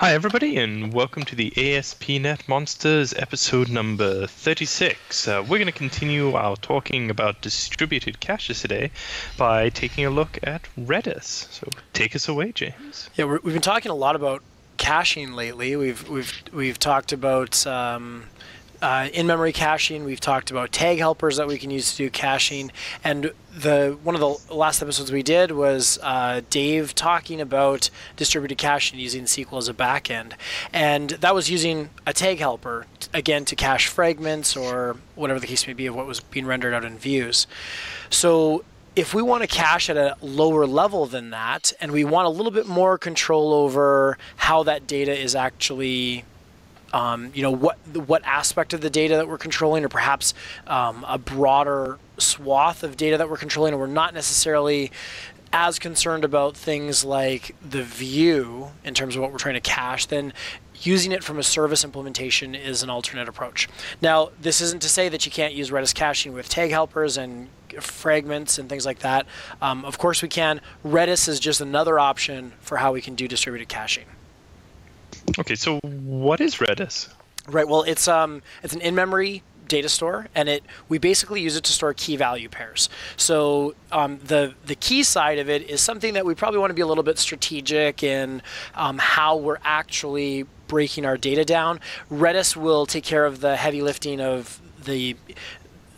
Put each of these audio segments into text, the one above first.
Hi, everybody, and welcome to the ASP.NET Monsters episode number 36. Uh, we're going to continue our talking about distributed caches today by taking a look at Redis. So take us away, James. Yeah, we've been talking a lot about caching lately. We've we've we've talked about um, uh, in-memory caching. We've talked about tag helpers that we can use to do caching, and the one of the last episodes we did was uh, Dave talking about distributed caching using SQL as a backend, and that was using a tag helper again to cache fragments or whatever the case may be of what was being rendered out in views. So if we want to cache at a lower level than that, and we want a little bit more control over how that data is actually um, you know what what aspect of the data that we're controlling, or perhaps um, a broader swath of data that we're controlling, and we're not necessarily as concerned about things like the view in terms of what we're trying to cache, then using it from a service implementation is an alternate approach. Now, this isn't to say that you can't use Redis caching with tag helpers and fragments and things like that. Um, of course, we can. Redis is just another option for how we can do distributed caching. Okay, so what is Redis? Right. Well, it's um, it's an in-memory data store, and it we basically use it to store key value pairs. So um, the the key side of it is something that we probably want to be a little bit strategic in um, how we're actually breaking our data down. Redis will take care of the heavy lifting of the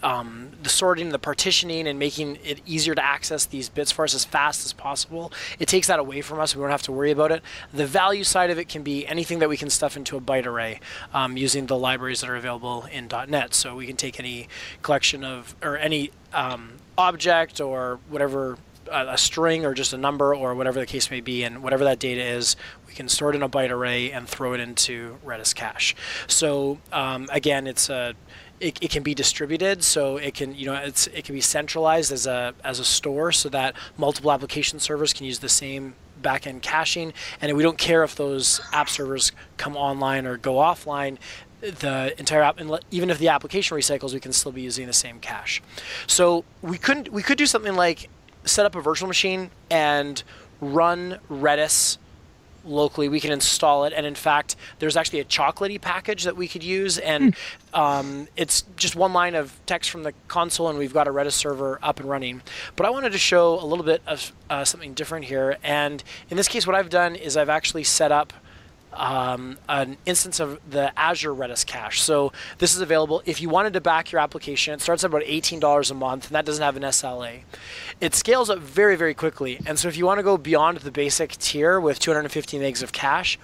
um, the sorting, the partitioning, and making it easier to access these bits for us as fast as possible. It takes that away from us. We don't have to worry about it. The value side of it can be anything that we can stuff into a byte array um, using the libraries that are available in .NET. So we can take any collection of, or any um, object or whatever a string or just a number or whatever the case may be, and whatever that data is, we can store it in a byte array and throw it into Redis cache. So um, again, it's a it, it can be distributed so it can you know it's it can be centralized as a as a store so that multiple application servers can use the same backend caching and we don't care if those app servers come online or go offline the entire app, even if the application recycles, we can still be using the same cache. So we couldn't, we could do something like set up a virtual machine and run Redis locally. We can install it, and in fact, there's actually a chocolatey package that we could use, and mm. um, it's just one line of text from the console, and we've got a Redis server up and running. But I wanted to show a little bit of uh, something different here, and in this case, what I've done is I've actually set up um, an instance of the Azure Redis cache. So this is available if you wanted to back your application. It starts at about $18 a month, and that doesn't have an SLA. It scales up very, very quickly. And so if you want to go beyond the basic tier with 250 megs of cache,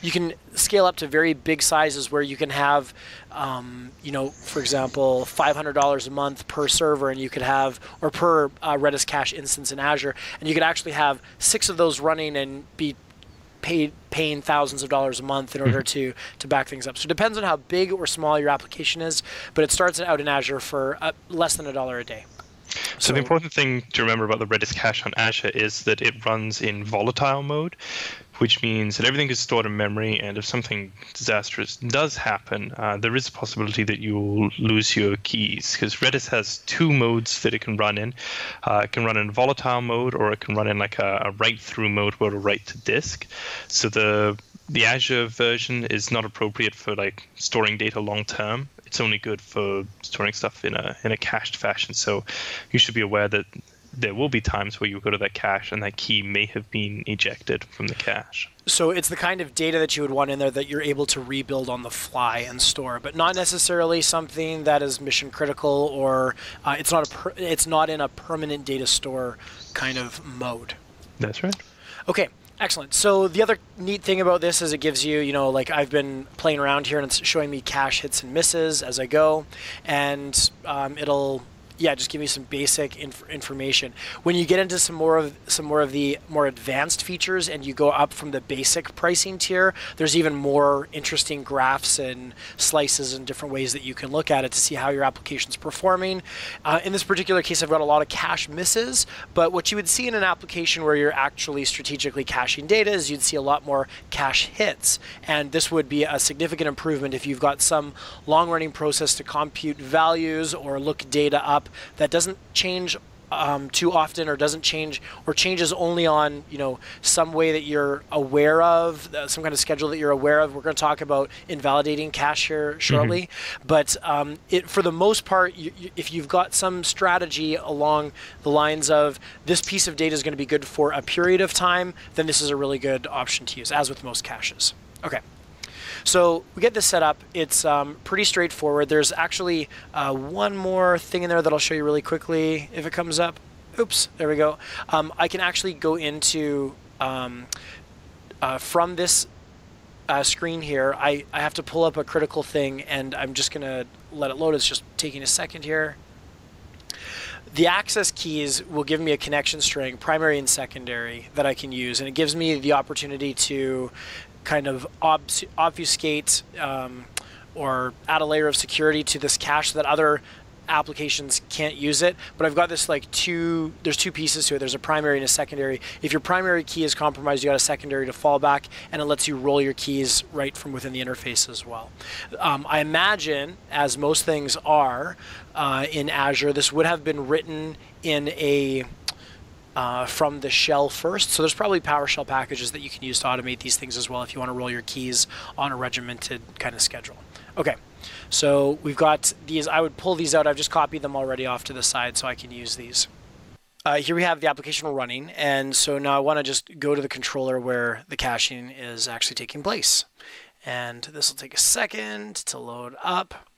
you can scale up to very big sizes where you can have, um, you know, for example, $500 a month per server, and you could have, or per uh, Redis cache instance in Azure, and you could actually have six of those running and be paid paying thousands of dollars a month in order mm-hmm. to to back things up. So it depends on how big or small your application is, but it starts out in Azure for uh, less than a dollar a day. So, the important thing to remember about the Redis cache on Azure is that it runs in volatile mode, which means that everything is stored in memory, and if something disastrous does happen, uh, there is a possibility that you'll lose your keys. Because Redis has two modes that it can run in. Uh, it can run in volatile mode, or it can run in like a, a write-through mode where it'll write to disk. So the the Azure version is not appropriate for like storing data long term. It's only good for storing stuff in a in a cached fashion. So you should be aware that there will be times where you go to that cache and that key may have been ejected from the cache. So it's the kind of data that you would want in there that you're able to rebuild on the fly and store, but not necessarily something that is mission critical or uh, it's not a per- it's not in a permanent data store kind of mode. That's right. Okay. Excellent. So the other neat thing about this is it gives you, you know, like I've been playing around here and it's showing me cache hits and misses as I go, and um, it'll yeah, just give me some basic inf- information. When you get into some more of some more of the more advanced features and you go up from the basic pricing tier, there's even more interesting graphs and slices and different ways that you can look at it to see how your application's performing. Uh, in this particular case, I've got a lot of cache misses, but what you would see in an application where you're actually strategically caching data is you'd see a lot more cache hits, and this would be a significant improvement if you've got some long-running process to compute values or look data up that doesn't change um, too often or doesn't change or changes only on you know some way that you're aware of uh, some kind of schedule that you're aware of. We're going to talk about invalidating cache here shortly. Mm-hmm. but um, it for the most part you, you, if you've got some strategy along the lines of this piece of data is going to be good for a period of time then this is a really good option to use as with most caches. Okay so we get this set up. It's um, pretty straightforward. There's actually uh, one more thing in there that I'll show you really quickly if it comes up. Oops, there we go. Um, I can actually go into, um, uh, from this uh, screen here, I, I have to pull up a critical thing and I'm just going to let it load. It's just taking a second here. The access keys will give me a connection string, primary and secondary, that I can use, and it gives me the opportunity to kind of obfuscate um, or add a layer of security to this cache that other applications can't use it but I've got this like two there's two pieces to it there's a primary and a secondary if your primary key is compromised you got a secondary to fall back and it lets you roll your keys right from within the interface as well um, I imagine as most things are uh, in Azure this would have been written in a uh, from the shell first. So there's probably PowerShell packages that you can use to automate these things as well if you want to roll your keys on a regimented kind of schedule. Okay, so we've got these. I would pull these out. I've just copied them already off to the side so I can use these. Uh, here we have the application running, and so now I want to just go to the controller where the caching is actually taking place. And this will take a second to load up.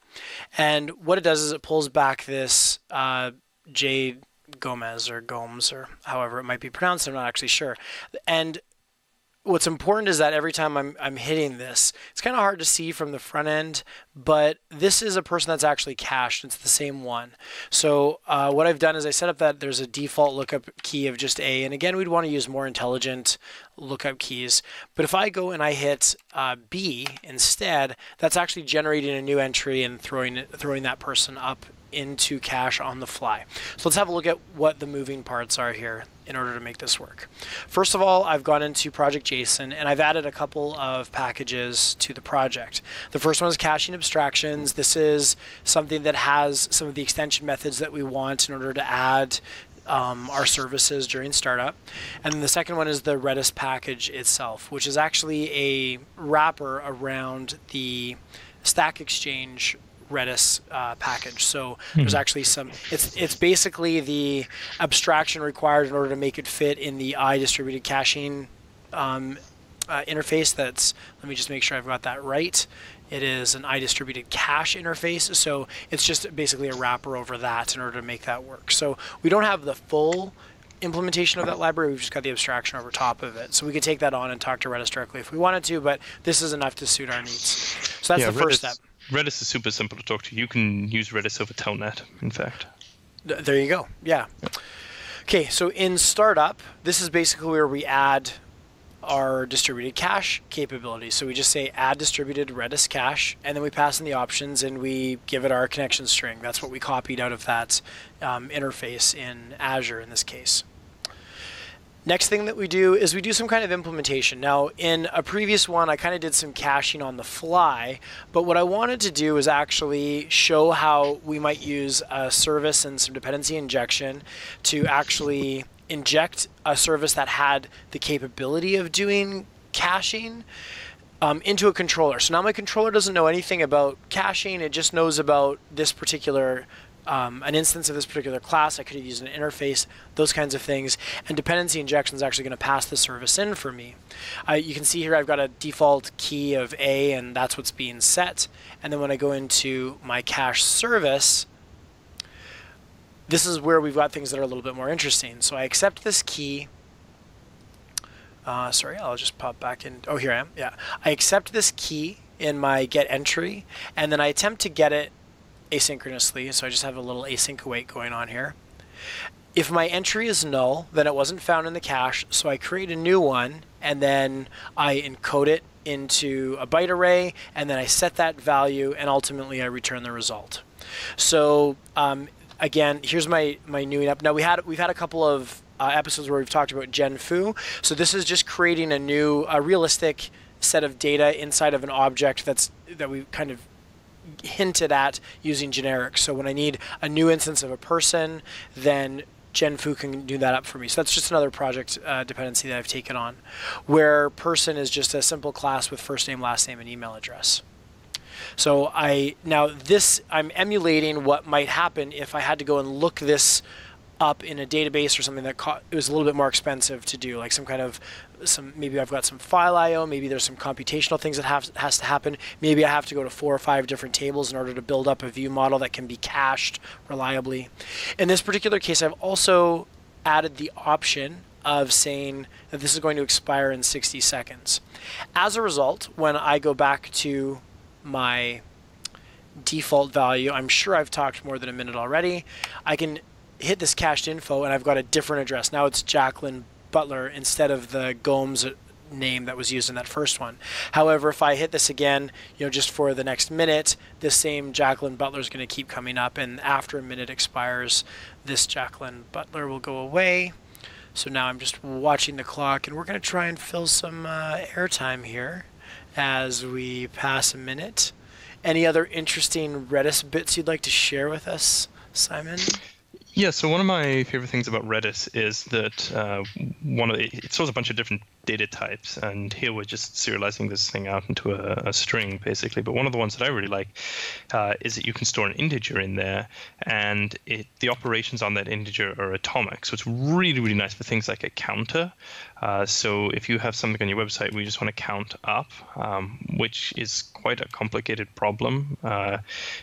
And what it does is it pulls back this uh, Jade Gomez or Gomes or however it might be pronounced. I'm not actually sure. And what's important is that every time I'm, I'm hitting this, it's kind of hard to see from the front end, but this is a person that's actually cached. It's the same one. So uh, what I've done is I set up that there's a default lookup key of just A. And again, we'd want to use more intelligent lookup keys. But if I go and I hit uh, B instead, that's actually generating a new entry and throwing throwing that person up into cache on the fly. So let's have a look at what the moving parts are here in order to make this work. First of all, I've gone into Project JSON and I've added a couple of packages to the project. The first one is caching abstractions. This is something that has some of the extension methods that we want in order to add um, our services during startup. And the second one is the Redis package itself, which is actually a wrapper around the Stack Exchange Redis uh, package. So hmm. there's actually some. It's it's basically the abstraction required in order to make it fit in the I distributed caching um, uh, interface. That's let me just make sure I've got that right. It is an I distributed cache interface, so it's just basically a wrapper over that in order to make that work. So we don't have the full implementation of that library. We've just got the abstraction over top of it. So we could take that on and talk to Redis directly if we wanted to, but this is enough to suit our needs. So that's yeah, the Redis, first step. Redis is super simple to talk to. You can use Redis over Telnet, in fact. There you go. Yeah. Okay, so in startup, this is basically where we add our distributed cache capability. So we just say add distributed Redis cache, and then we pass in the options and we give it our connection string. That's what we copied out of that um, interface in Azure in this case. Next thing that we do is we do some kind of implementation. Now, in a previous one, I kind of did some caching on the fly, but what I wanted to do is actually show how we might use a service and some dependency injection to actually inject a service that had the capability of doing caching um, into a controller. So now my controller doesn't know anything about caching, it just knows about this particular um, an instance of this particular class. I could have used an interface, those kinds of things. And dependency injection is actually going to pass the service in for me. Uh, you can see here I've got a default key of A, and that's what's being set. And then when I go into my cache service, this is where we've got things that are a little bit more interesting. So I accept this key. Uh, sorry, I'll just pop back in. Oh, here I am. Yeah. I accept this key in my get entry, and then I attempt to get it asynchronously, so I just have a little async await going on here. If my entry is null, then it wasn't found in the cache, so I create a new one, and then I encode it into a byte array, and then I set that value, and ultimately I return the result. So um, again, here's my my newing up. Now we had we've had a couple of uh, episodes where we've talked about GenFu. So this is just creating a new, a realistic set of data inside of an object that's that we kind of hinted at using generics. So when I need a new instance of a person, then Genfu can do that up for me. So that's just another project uh, dependency that I've taken on, where person is just a simple class with first name, last name, and email address. So I now this I'm emulating what might happen if I had to go and look this up in a database or something that it was a little bit more expensive to do, like some kind of some maybe I've got some file I/O, maybe there's some computational things that have has to happen. Maybe I have to go to four or five different tables in order to build up a view model that can be cached reliably. In this particular case, I've also added the option of saying that this is going to expire in 60 seconds. As a result, when I go back to my default value, I'm sure I've talked more than a minute already. I can hit this cached info and I've got a different address. Now it's Jacqueline Butler instead of the Gomes name that was used in that first one. However, if I hit this again, you know, just for the next minute, this same Jacqueline Butler is going to keep coming up, and after a minute expires, this Jacqueline Butler will go away. So now I'm just watching the clock, and we're going to try and fill some uh, airtime here as we pass a minute. Any other interesting Redis bits you'd like to share with us, Simon? Yeah, so one of my favorite things about Redis is that uh, one of it stores a bunch of different data types, and here we're just serializing this thing out into a, a string, basically. But one of the ones that I really like uh, is that you can store an integer in there, and it, the operations on that integer are atomic. So it's really, really nice for things like a counter. Uh, so if you have something on your website where you just want to count up, um, which is quite a complicated problem uh,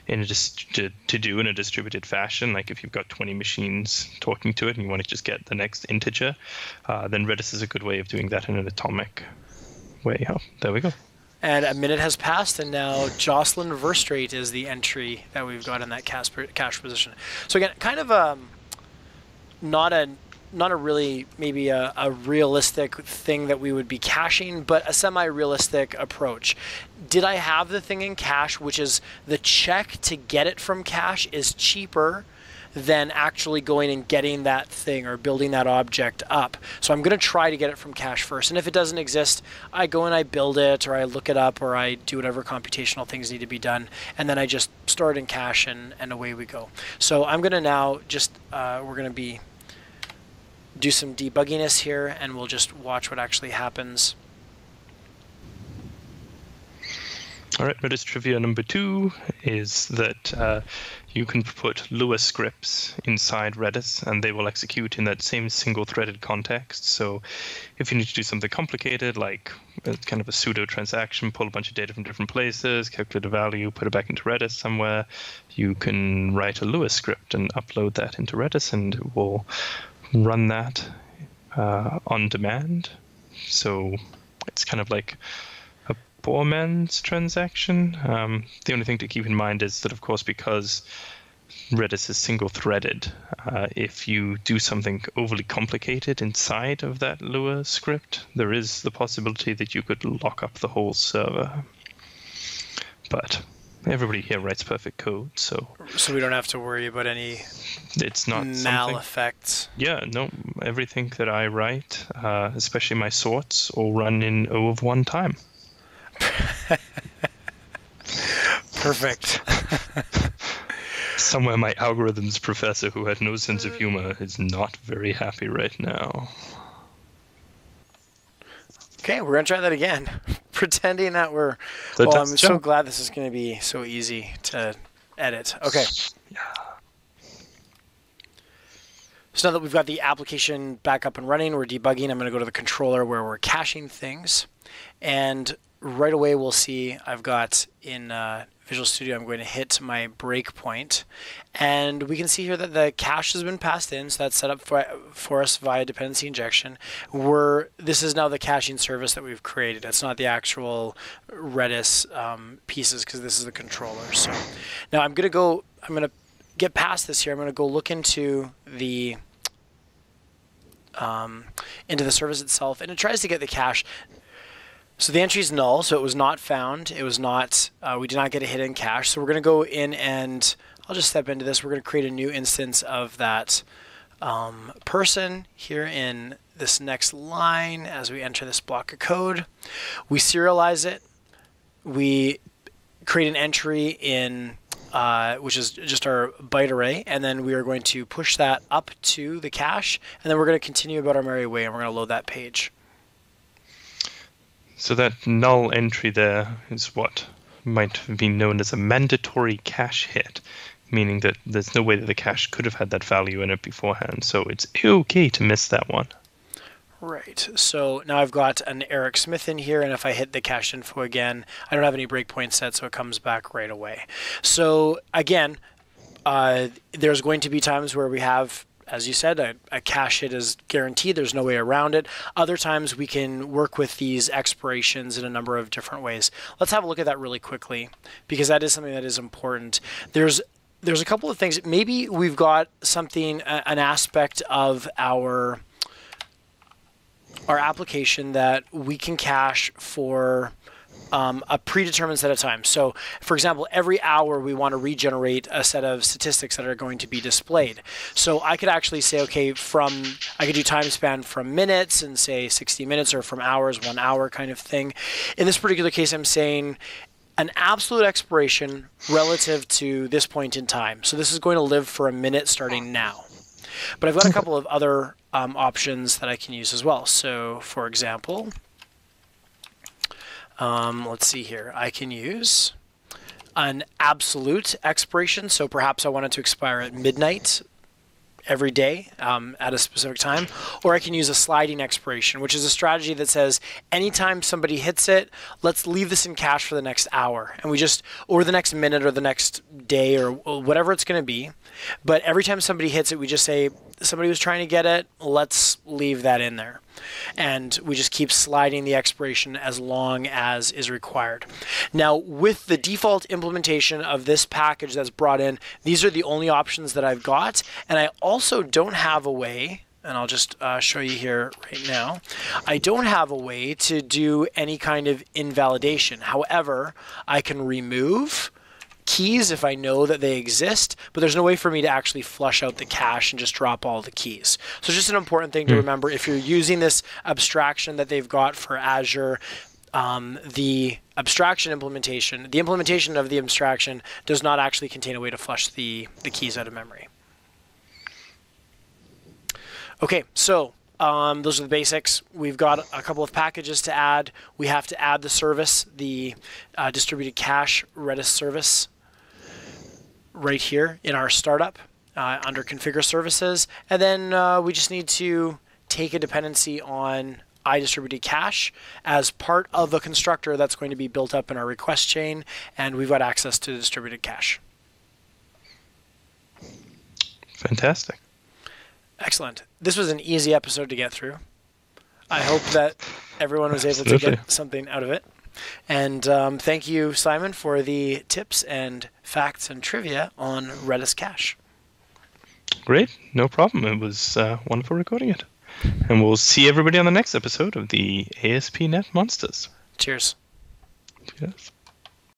in just to, to do in a distributed fashion, like if you've got 20 machines talking to it and you want to just get the next integer, uh, then Redis is a good way of doing that in an atomic way. Oh, there we go. And a minute has passed, and now Jocelyn Verstraete is the entry that we've got in that cash, cache position. So again, kind of um, not a not a really maybe a, a, realistic thing that we would be caching, but a semi-realistic approach. Did I have the thing in cache, which is the check to get it from cache is cheaper than actually going and getting that thing or building that object up. So I'm going to try to get it from cache first. And if it doesn't exist, I go and I build it or I look it up or I do whatever computational things need to be done. And then I just store it in cache and, and away we go. So I'm going to now just, uh, we're going to be do some debugginess here and we'll just watch what actually happens. All right, Redis trivia number two is that uh, you can put Lua scripts inside Redis and they will execute in that same single threaded context. So if you need to do something complicated, like a, kind of a pseudo transaction, pull a bunch of data from different places, calculate a value, put it back into Redis somewhere, you can write a Lua script and upload that into Redis and it will run that uh, on demand. So it's kind of like poor man's transaction. Um, the only thing to keep in mind is that, of course, because Redis is single threaded, uh, if you do something overly complicated inside of that Lua script, there is the possibility that you could lock up the whole server. But everybody here writes perfect code, so so we don't have to worry about any it's not mal effects. Yeah, no, everything that I write, uh, especially my sorts, all run in O of one time. Perfect. Somewhere my algorithms professor who had no sense of humor is not very happy right now. Okay, we're gonna try that again. Pretending that we're. well, oh, I'm jump. so glad this is gonna be so easy to edit. Okay. Yeah. So now that we've got the application back up and running, we're debugging. I'm going to go to the controller where we're caching things. And right away we'll see I've got in uh, Visual Studio, I'm going to hit my breakpoint. And we can see here that the cache has been passed in, so that's set up for, for us via dependency injection. We're, this is now the caching service that we've created. It's not the actual Redis um, pieces because this is the controller. So now I'm going to go, I'm going to get past this here. I'm going to go look into the um, into the service itself, and it tries to get the cache. So the entry is null, so it was not found. It was not, uh, we did not get a hidden cache. So we're going to go in and I'll just step into this. We're going to create a new instance of that um, person here in this next line as we enter this block of code. We serialize it. We create an entry in uh, which is just our byte array, and then we are going to push that up to the cache, and then we're going to continue about our merry way, and we're going to load that page. So that null entry there is what might be known as a mandatory cache hit, meaning that there's no way that the cache could have had that value in it beforehand. So it's okay to miss that one. Right. So now I've got an Eric Smith in here, and if I hit the cache info again, I don't have any breakpoint set, so it comes back right away. So again, uh, there's going to be times where we have as you said, a, a, cache hit is guaranteed. There's no way around it. Other times we can work with these expirations in a number of different ways. Let's have a look at that really quickly because that is something that is important. There's there's a couple of things. Maybe we've got something, an aspect of our our application that we can cache for um, a predetermined set of time. So, for example, every hour we want to regenerate a set of statistics that are going to be displayed. So I could actually say, okay, from I could do time span from minutes and say 60 minutes, or from hours, one hour kind of thing. In this particular case, I'm saying an absolute expiration relative to this point in time. So this is going to live for a minute starting now. But I've got a couple of other um, options that I can use as well. So, for example, um, let's see here. I can use an absolute expiration. So perhaps I wanted to expire at midnight every day um, at a specific time, or I can use a sliding expiration, which is a strategy that says anytime somebody hits it, let's leave this in cache for the next hour, and we just or the next minute or the next day or whatever it's going to be. But every time somebody hits it, we just say somebody was trying to get it. Let's leave that in there and we just keep sliding the expiration as long as is required. Now, with the default implementation of this package that's brought in, these are the only options that I've got, and I also don't have a way and I'll just uh, show you here right now. I don't have a way to do any kind of invalidation. However, I can remove keys if I know that they exist, but there's no way for me to actually flush out the cache and just drop all the keys. So just an important thing to mm. remember if you're using this abstraction that they've got for Azure, um, the abstraction implementation, the implementation of the abstraction does not actually contain a way to flush the, the keys out of memory. Okay, so um, those are the basics. We've got a couple of packages to add. We have to add the service, the uh, distributed cache Redis service right here in our startup uh, under configure services. And then uh, we just need to take a dependency on iDistributed cache as part of a constructor that's going to be built up in our request chain, and we've got access to distributed cache. Fantastic. Excellent. This was an easy episode to get through. I hope that everyone was able to get something out of it. And um, thank you, Simon, for the tips and facts and trivia on Redis Cache. Great, no problem. It was uh, wonderful recording it. And we'll see everybody on the next episode of the ASP.NET Monsters. Cheers. Cheers.